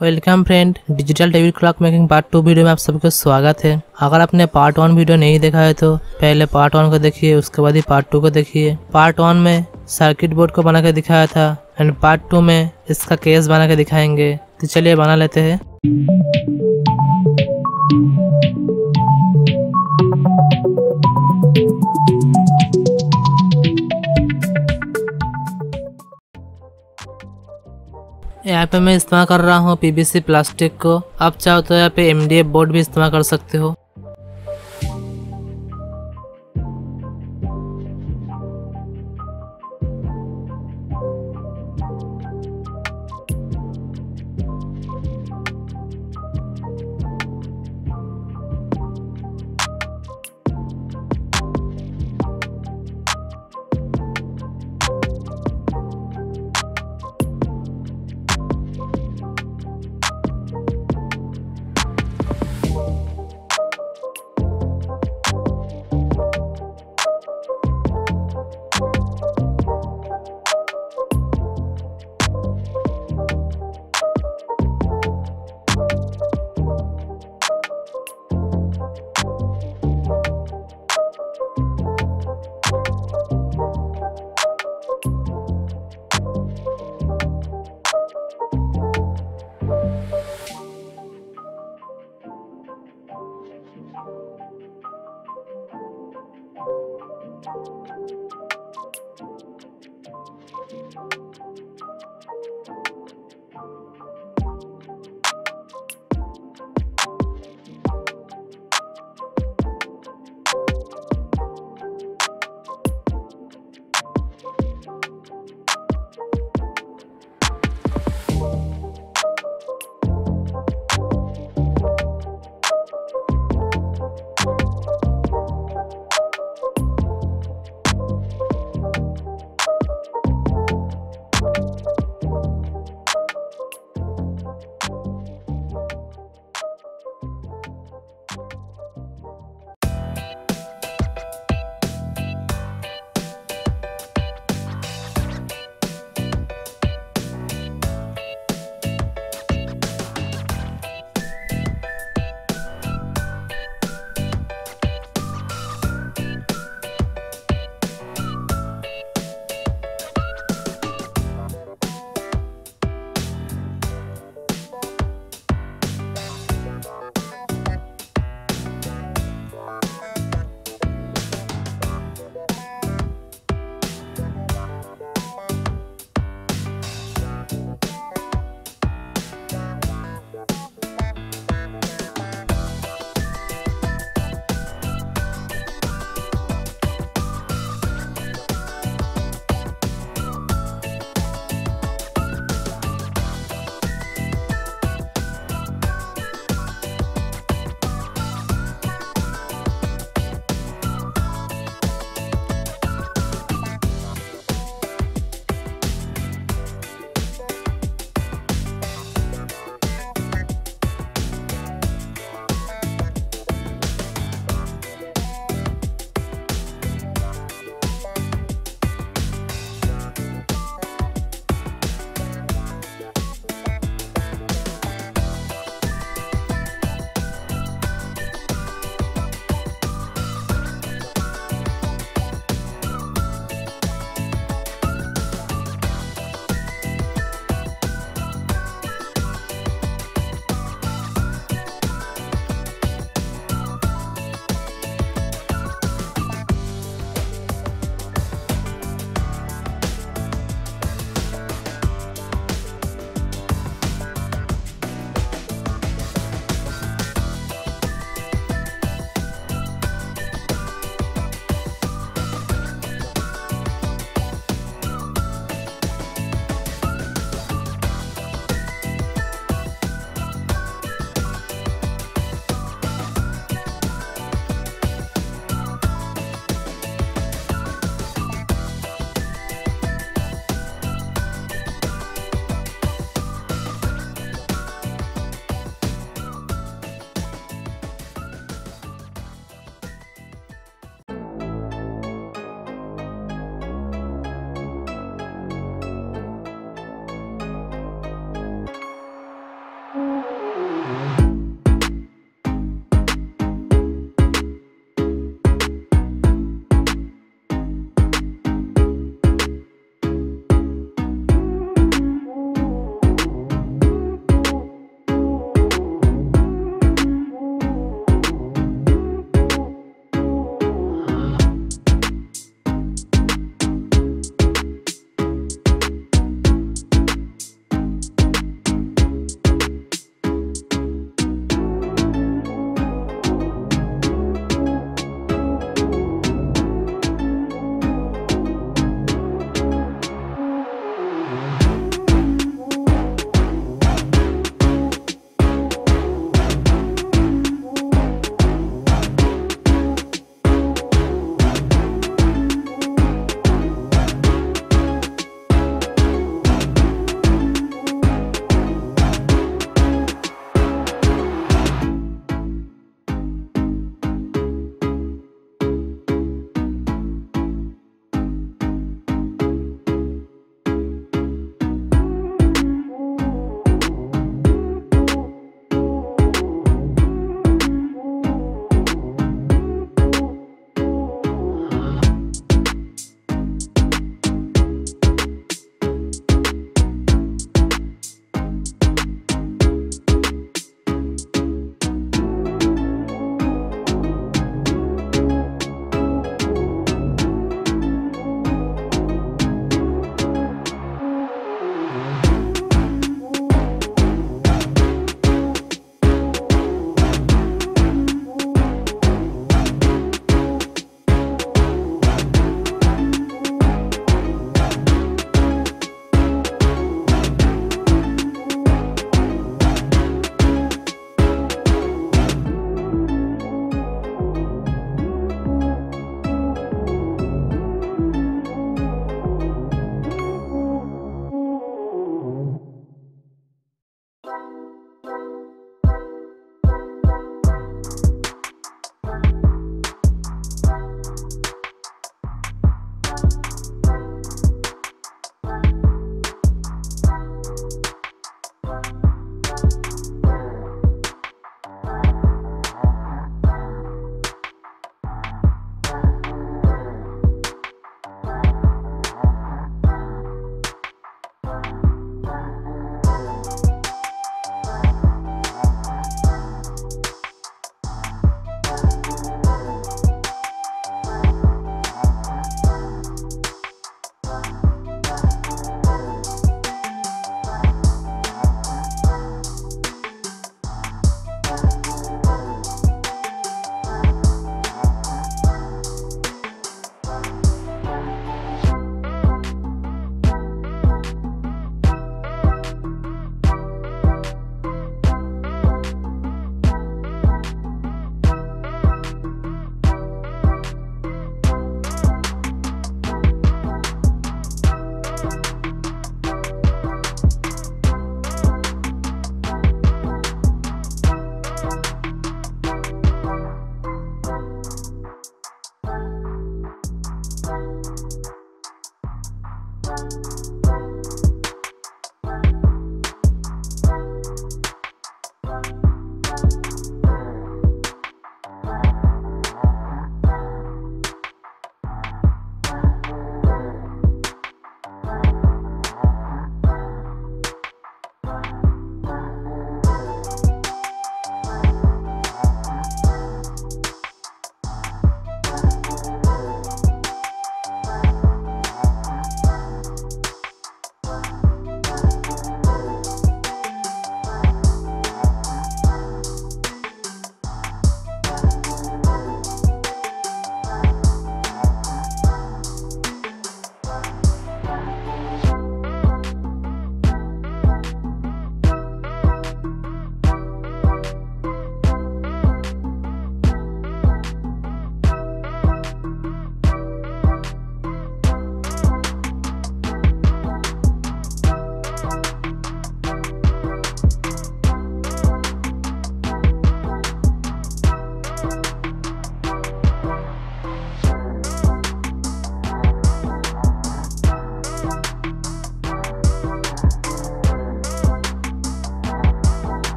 Welcome friend digital table clock making part two video में आप सबको स्वागत है। अगर आपने पार्ट वन वीडियो नहीं देखा है तो पहले पार्ट वन को देखिए, उसके बाद ही पार्ट टू को देखिए। पार्ट वन में सर्किट बोर्ड को बना के दिखाया था एंड पार्ट टू में इसका केस बना के दिखाएँगे। तो चलिए बना लेते हैं। यहाँ पे मैं इस्तेमाल कर रहा हूँ पीबीसी प्लास्टिक को। आप चाहो तो यहाँ पे एमडीएफ बोर्ड भी इस्तेमाल कर सकते हो।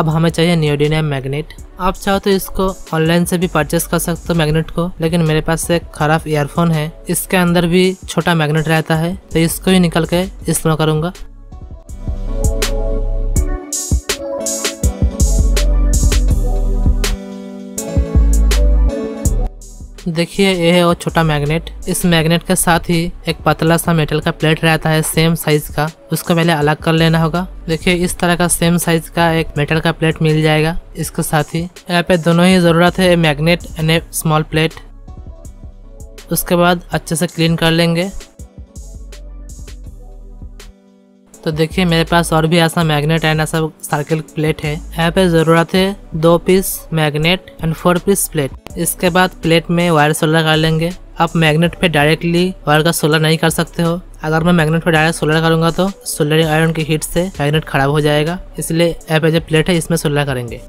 अब हमें चाहिए नियोडिनियम मैग्नेट आप चाहो तो इसको ऑनलाइन से भी परचेस कर सकते हो मैग्नेट को, लेकिन मेरे पास एक खराब ईयरफोन है। इसके अंदर भी छोटा मैग्नेट रहता है तो इसको ही निकल के इस्तेमाल करूँगा। देखिए, यह है वो छोटा मैग्नेट। इस मैग्नेट के साथ ही एक पतला सा मेटल का प्लेट रहता है सेम साइज़ का। उसको पहले अलग कर लेना होगा। देखिए, इस तरह का सेम साइज़ का एक मेटल का प्लेट मिल जाएगा। इसके साथ ही यहाँ पे दोनों ही ज़रूरत है, मैग्नेट एंड स्मॉल प्लेट उसके बाद अच्छे से क्लीन कर लेंगे। तो देखिए, मेरे पास और भी ऐसा मैग्नेट एंड ऐसा सर्किल प्लेट है। यहाँ पे ज़रूरत है दो piece magnet and four piece plate इसके बाद प्लेट में वायर सोलर कर लेंगे। आप मैग्नेट पे डायरेक्टली वायर का सोलर नहीं कर सकते हो। अगर मैं मैग्नेट पे डायरेक्ट सोलर करूँगा तो सोलरिंग आयरन की हीट से मैग्नेट खराब हो जाएगा। इसलिए यहाँ पे जो प्लेट है, इसमें सोलर करेंगे।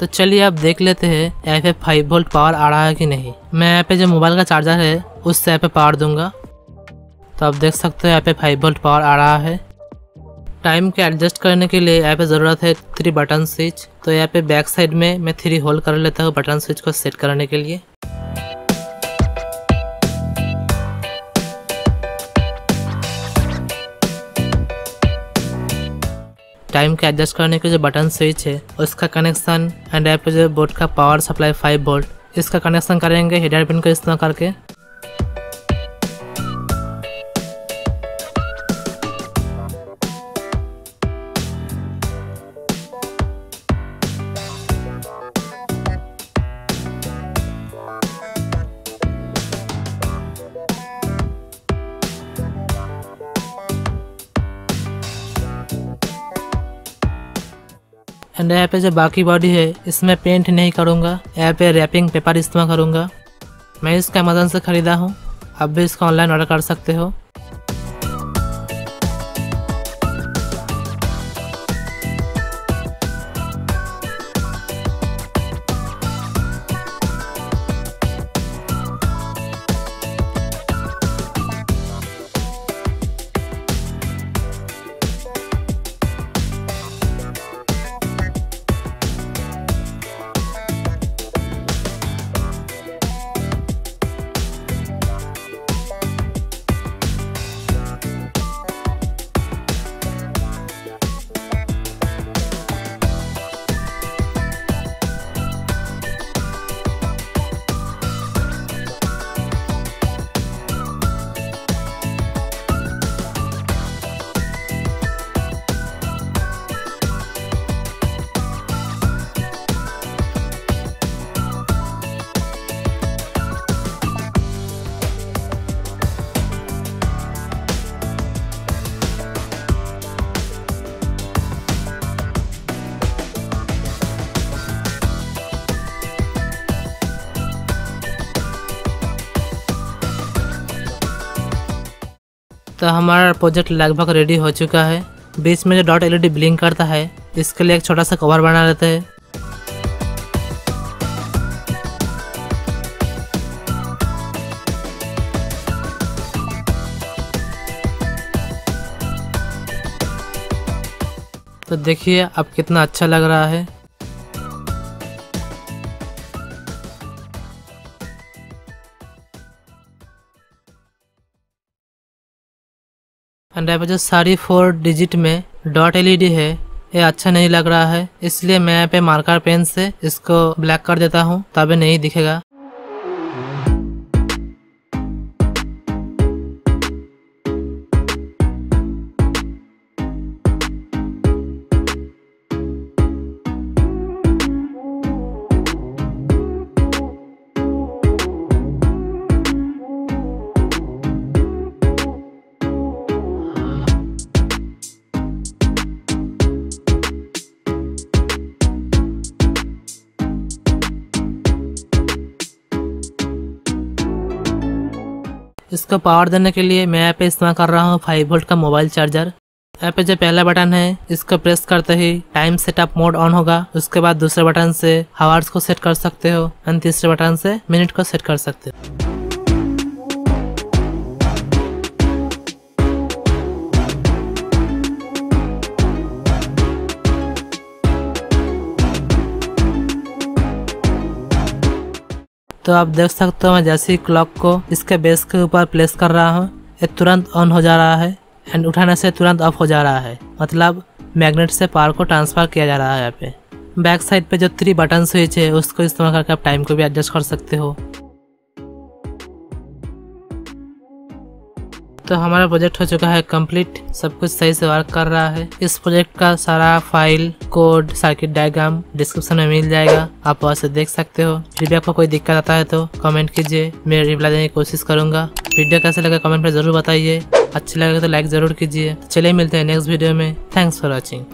तो चलिए आप देख लेते हैं यहाँ पे फाइव वोल्ट पावर आ रहा है कि नहीं। मैं यहाँ पे जो मोबाइल का चार्जर है उससे यहाँ पे पावर दूँगा। तो आप देख सकते हो यहाँ पे फाइव वोल्ट पावर आ रहा है। टाइम के एडजस्ट करने के लिए यहाँ पे ज़रूरत है थ्री बटन स्विच तो यहाँ पे बैक साइड में मैं थ्री होल्ड कर लेता हूँ बटन स्विच को सेट करने के लिए। टाइम के एडजस्ट करने के जो बटन स्विच है, उसका कनेक्शन एंड ऐप जो बोर्ड का पावर सप्लाई फाइव वोल्ट इसका कनेक्शन करेंगे हेडर पिन का इस्तेमाल करके। एंड यहाँ पे जो बाकी बॉडी है, इसमें पेंट नहीं करूँगा। यहाँ पे रैपिंग पेपर इस्तेमाल करूँगा। मैं इसका अमेजन से ख़रीदा हूँ। आप भी इसका ऑनलाइन ऑर्डर कर सकते हो। तो हमारा प्रोजेक्ट लगभग रेडी हो चुका है। बीच में जो डॉट एलईडी ब्लिंक करता है, इसके लिए एक छोटा सा कवर बना लेते हैं। तो देखिए, अब कितना अच्छा लग रहा है। एंड यहाँ जो सारी फोर डिजिट में डॉट एलईडी है। ये अच्छा नहीं लग रहा है, इसलिए मैं यहाँ पे मार्कर पेन से इसको ब्लैक कर देता हूँ, तब नहीं दिखेगा। इसको पावर देने के लिए मैं यहाँ पे इस्तेमाल कर रहा हूँ फाइव वोल्ट का मोबाइल चार्जर। यहाँ पे जो पहला बटन है, इसको प्रेस करते ही टाइम सेटअप मोड ऑन होगा। उसके बाद दूसरे बटन से हावर्स को सेट कर सकते हो, एंड तीसरे बटन से मिनट को सेट कर सकते हो। तो आप देख सकते हो मैं जैसे ही क्लॉक को इसके बेस के ऊपर प्लेस कर रहा हूँ, ये तुरंत ऑन हो जा रहा है एंड उठाने से तुरंत ऑफ़ हो जा रहा है। मतलब मैग्नेट से पावर को ट्रांसफ़र किया जा रहा है यहाँ पे। बैक साइड पे जो थ्री बटन स्विच है, उसको इस्तेमाल करके आप टाइम को भी एडजस्ट कर सकते हो। तो हमारा प्रोजेक्ट हो चुका है कंप्लीट सब कुछ सही से वर्क कर रहा है। इस प्रोजेक्ट का सारा file code circuit diagram description में मिल जाएगा। आप वहाँ से देख सकते हो। वीडियो आपको कोई दिक्कत आता है तो कमेंट कीजिए। मैं रिप्लाई देने की कोशिश करूँगा। वीडियो कैसे लगा कमेंट में ज़रूर बताइए। अच्छी लगे तो लाइक ज़रूर कीजिए। चलिए मिलते हैं नेक्स्ट वीडियो में। Thanks for watching